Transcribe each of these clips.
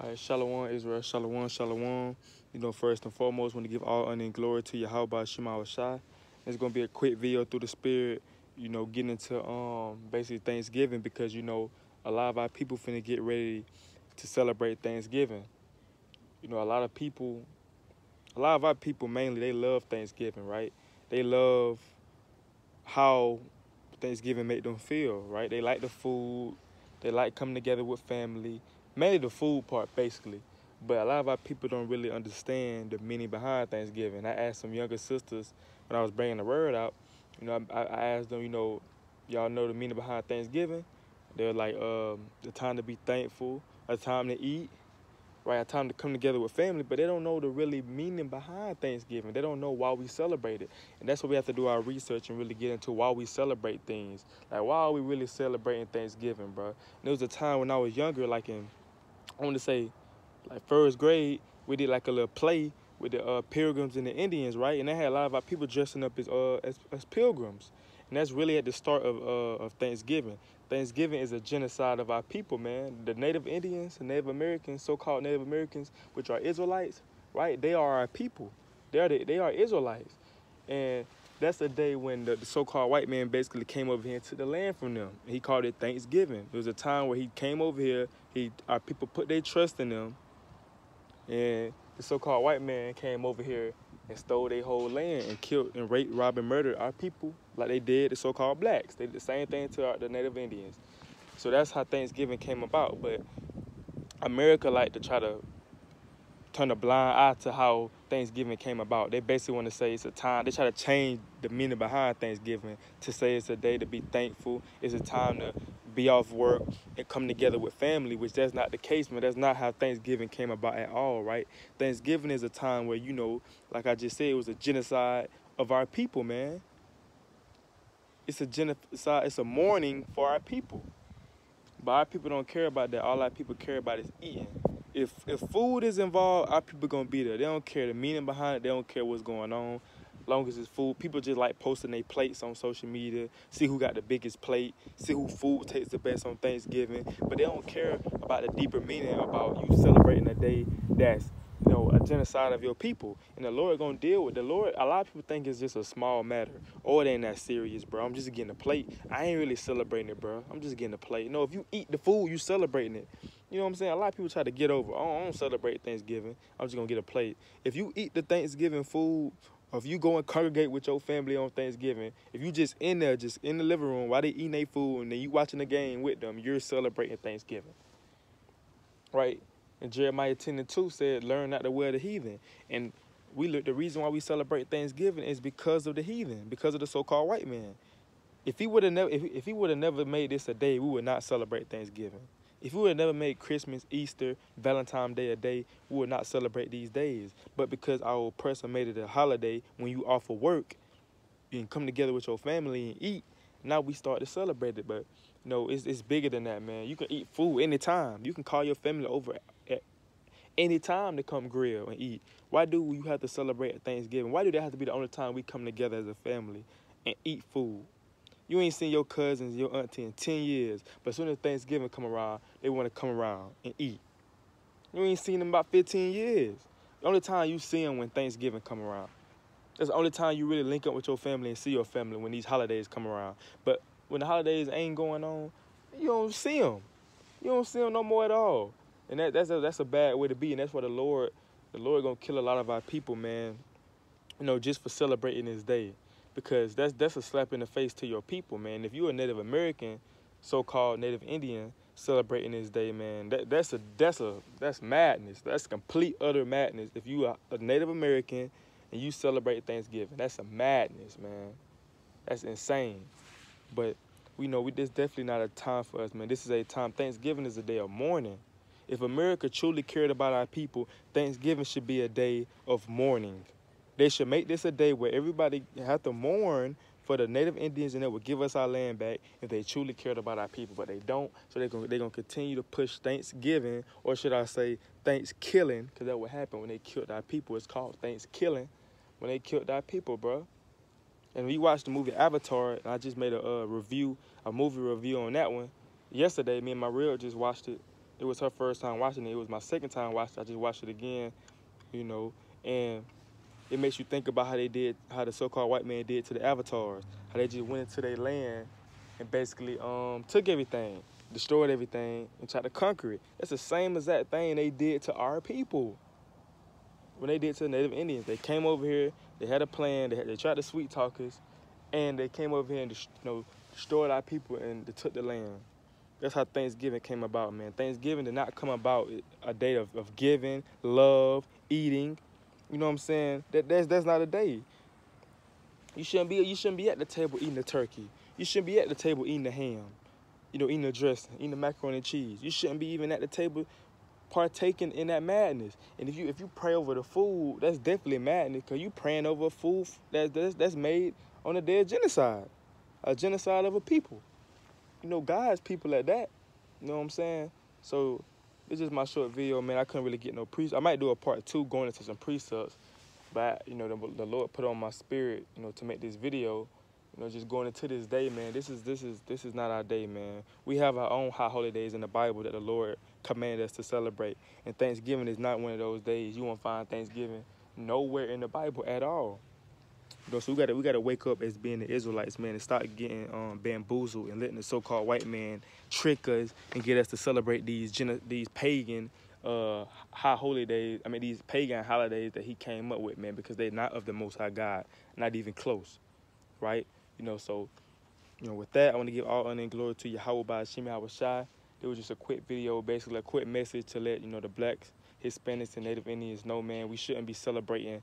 All right, Shalom, Israel, Shalom, Shalom. You know, first and foremost, want to give all honor and glory to Yahweh Shema Shai. It's gonna be a quick video through the spirit, you know, getting into um basically Thanksgiving because you know a lot of our people finna get ready to celebrate Thanksgiving. You know, a lot of people, a lot of our people mainly they love Thanksgiving, right? They love how Thanksgiving make them feel, right? They like the food, they like coming together with family mainly the food part basically. But a lot of our people don't really understand the meaning behind Thanksgiving. I asked some younger sisters when I was bringing the word out. You know, I, I asked them, you know, y'all know the meaning behind Thanksgiving. They're like, um, the time to be thankful, a time to eat, right? A time to come together with family. But they don't know the really meaning behind Thanksgiving. They don't know why we celebrate it, and that's what we have to do our research and really get into why we celebrate things. Like, why are we really celebrating Thanksgiving, bro? And there was a time when I was younger, like in I want to say, like first grade, we did like a little play with the uh, pilgrims and the Indians, right? And they had a lot of our people dressing up as uh, as, as pilgrims, and that's really at the start of uh, of Thanksgiving. Thanksgiving is a genocide of our people, man. The Native Indians, the Native Americans, so-called Native Americans, which are Israelites, right? They are our people. They are the, they are Israelites, and that's the day when the, the so-called white man basically came over here and took the land from them. He called it Thanksgiving. It was a time where he came over here. He our people put their trust in him, and the so-called white man came over here and stole their whole land and killed and raped, robbed, and murdered our people like they did the so-called blacks. They did the same thing to our, the Native Indians. So that's how Thanksgiving came about. But America like to try to turn a blind eye to how Thanksgiving came about. They basically want to say it's a time. They try to change the meaning behind Thanksgiving to say it's a day to be thankful. It's a time to be off work and come together with family, which that's not the case, man. That's not how Thanksgiving came about at all, right? Thanksgiving is a time where, you know, like I just said, it was a genocide of our people, man. It's a genocide, it's a mourning for our people. But our people don't care about that. All our people care about is eating if if food is involved, our people gonna be there. They don't care the meaning behind it. They don't care what's going on. Long as it's food, people just like posting their plates on social media, see who got the biggest plate, see who food tastes the best on Thanksgiving. But they don't care about the deeper meaning about you celebrating a day that's you know, a genocide of your people. And the Lord gonna deal with the Lord. A lot of people think it's just a small matter. Oh, it ain't that serious, bro. I'm just getting a plate. I ain't really celebrating it, bro. I'm just getting a plate. No, if you eat the food, you celebrating it. You know what I'm saying? A lot of people try to get over. Oh, I don't celebrate Thanksgiving. I'm just gonna get a plate. If you eat the Thanksgiving food, or if you go and congregate with your family on Thanksgiving, if you just in there, just in the living room while they eating their food and then you watching the game with them, you're celebrating Thanksgiving. Right? And Jeremiah 10 and 2 said, learn not to wear the heathen. And we look the reason why we celebrate Thanksgiving is because of the heathen, because of the so-called white man. If he would have never if, if he would have never made this a day, we would not celebrate Thanksgiving. If we would never made Christmas, Easter, Valentine's Day a day, we would not celebrate these days. But because our oppressor made it a holiday when you off offer work, can come together with your family and eat, now we start to celebrate it. But no, it's, it's bigger than that, man. You can eat food anytime. You can call your family over at any time to come grill and eat. Why do you have to celebrate Thanksgiving? Why do that have to be the only time we come together as a family and eat food? You ain't seen your cousins, your auntie in 10 years, but as soon as Thanksgiving come around, they want to come around and eat. You ain't seen them about 15 years. The only time you see them when Thanksgiving come around. That's the only time you really link up with your family and see your family when these holidays come around. But when the holidays ain't going on, you don't see them. You don't see them no more at all. And that, that's a, that's a bad way to be. And that's why the Lord, the Lord gonna kill a lot of our people, man. You know, just for celebrating this day because that's that's a slap in the face to your people, man. If you're a Native American, so-called Native Indian, celebrating this day, man, that that's a that's a that's madness. That's complete utter madness. If you are a Native American and you celebrate Thanksgiving, that's a madness, man. That's insane. But we know we this definitely not a time for us, man. This is a time. Thanksgiving is a day of mourning. If America truly cared about our people, Thanksgiving should be a day of mourning. They should make this a day where everybody have to mourn for the native Indians and they would give us our land back if they truly cared about our people. But they don't, so they're going they're gonna continue to push Thanksgiving, or should I say Thanksgiving, because that would happen when they killed our people. It's called Thanksgiving when they killed our people, bro. And we watched the movie Avatar, and I just made a review, a movie review on that one. Yesterday, me and my real just watched it. it was her first time watching it. It was my second time watching. it. I just watched it again, you know, and it makes you think about how they did, how the so-called white man did to the avatars, how they just went into their land and basically um, took everything, destroyed everything, and tried to conquer it. That's the same exact thing they did to our people. When they did to the Native Indians, they came over here, they had a plan, they, had, they tried to sweet talk us, and they came over here and you know destroyed our people and they took the land. That's how Thanksgiving came about, man. Thanksgiving did not come about a day of, of giving, love, eating. You know what I'm saying? That that's that's not a day. You shouldn't be you shouldn't be at the table eating the turkey. You shouldn't be at the table eating the ham. You know, eating the dressing, eating the macaroni and cheese. You shouldn't be even at the table partaking in that madness. And if you if you pray over the food, that's definitely madness because you praying over food that's, that's that's made on the day of genocide, a genocide of a people you know, God's people at that. You know what I'm saying? So this is my short video, man. I couldn't really get no pre. I might do a part two going into some precepts, but you know, the, the Lord put on my spirit, you know, to make this video. You know, just going into this day, man. This is this is this is not our day, man. We have our own high holidays in the Bible that the Lord commanded us to celebrate, and Thanksgiving is not one of those days. You won't find Thanksgiving nowhere in the Bible at all. You know, so we gotta we gotta wake up as being the Israelites, man, and start getting um, bamboozled and letting the so-called white man trick us and get us to celebrate these these pagan uh, high holy days. I mean, these pagan holidays that he came up with, man, because they're not of the Most High God, not even close, right? You know, so you know, with that, I want to give all honor and glory to Yahweh by Shemi Hawashai. It was just a quick video, basically a quick message to let you know the blacks, Hispanics, and Native Indians know, man, we shouldn't be celebrating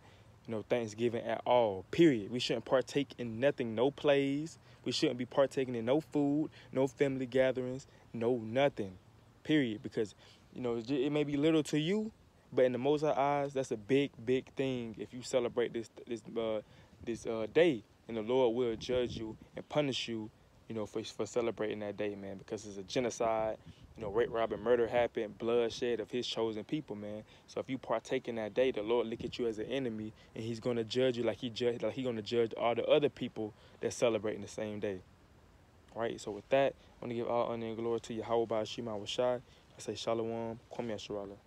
know, Thanksgiving at all, period. We shouldn't partake in nothing, no plays. We shouldn't be partaking in no food, no family gatherings, no nothing, period. Because, you know, it may be little to you, but in the Most eyes, that's a big, big thing if you celebrate this this uh, this uh, day. And the Lord will judge you and punish you, you know, for, for celebrating that day, man, because it's a genocide you know, rape, robbery, murder happened, bloodshed of his chosen people, man. So if you partake in that day, the Lord look at you as an enemy, and He's gonna judge you like He judge, like He gonna judge all the other people that celebrating the same day. All right. So with that, I want to give all honor and glory to Yahweh by Shema Washai. I say Shalom, Kwame Sharala.